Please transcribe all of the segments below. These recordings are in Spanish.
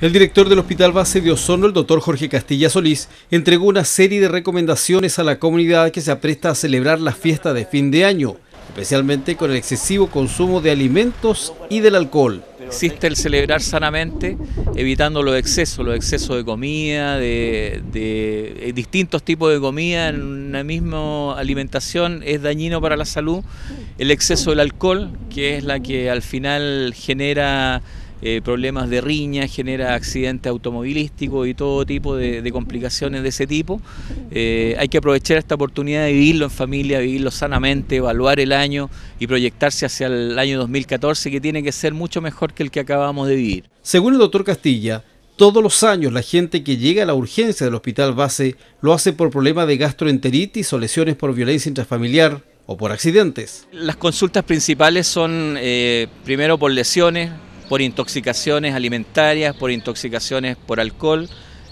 El director del Hospital Base de Osorno, el doctor Jorge Castilla Solís, entregó una serie de recomendaciones a la comunidad que se apresta a celebrar la fiesta de fin de año, especialmente con el excesivo consumo de alimentos y del alcohol. Existe el celebrar sanamente, evitando los excesos, los excesos de comida, de, de distintos tipos de comida en una misma alimentación es dañino para la salud. El exceso del alcohol, que es la que al final genera eh, problemas de riña, genera accidentes automovilísticos y todo tipo de, complicaciones de ese tipo. Eh, hay que aprovechar esta oportunidad de vivirlo en familia, vivirlo sanamente, evaluar el año y proyectarse hacia el año 2014 que tiene que ser mucho mejor que el que acabamos de vivir. Según el doctor Castilla, todos los años la gente que llega a la urgencia del hospital base lo hace por problemas de gastroenteritis o lesiones por violencia intrafamiliar o por accidentes. Las consultas principales son eh, primero por lesiones, por intoxicaciones alimentarias, por intoxicaciones por alcohol,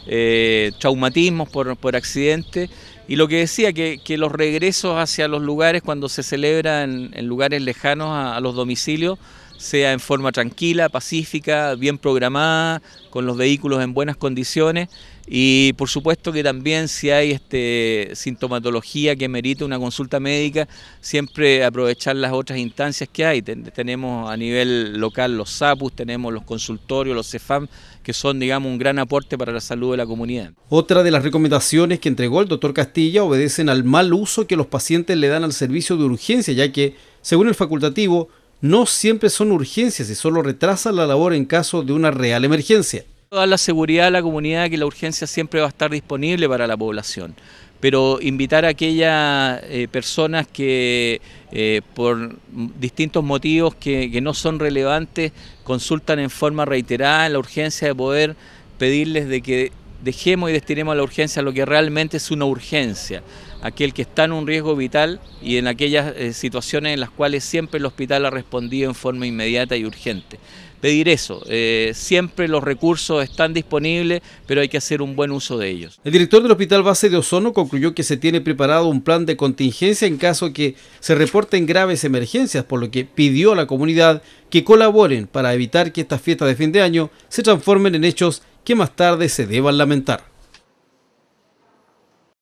eh, traumatismos por, por accidentes. Y lo que decía, que, los regresos hacia los lugares cuando se celebran en, lugares lejanos a, los domicilios, sea en forma tranquila, pacífica, bien programada, con los vehículos en buenas condiciones y por supuesto que también si hay este, sintomatología que merite una consulta médica, siempre aprovechar las otras instancias que hay. tenemos a nivel local los SAPUS, tenemos los consultorios, los CEFAM, que son digamos un gran aporte para la salud de la comunidad. Otra de las recomendaciones que entregó el doctor Castilla obedecen al mal uso que los pacientes le dan al servicio de urgencia, ya que, según el facultativo, no siempre son urgencias y solo retrasan la labor en caso de una real emergencia. Dar la seguridad a la comunidad que la urgencia siempre va a estar disponible para la población, pero invitar a aquellas eh, personas que eh, por distintos motivos que, que no son relevantes consultan en forma reiterada la urgencia de poder pedirles de que dejemos y destinemos a la urgencia lo que realmente es una urgencia, aquel que está en un riesgo vital y en aquellas eh, situaciones en las cuales siempre el hospital ha respondido en forma inmediata y urgente. Pedir eso, eh, siempre los recursos están disponibles, pero hay que hacer un buen uso de ellos. El director del Hospital Base de Ozono concluyó que se tiene preparado un plan de contingencia en caso que se reporten graves emergencias, por lo que pidió a la comunidad que colaboren para evitar que estas fiestas de fin de año se transformen en hechos que más tarde se deban lamentar.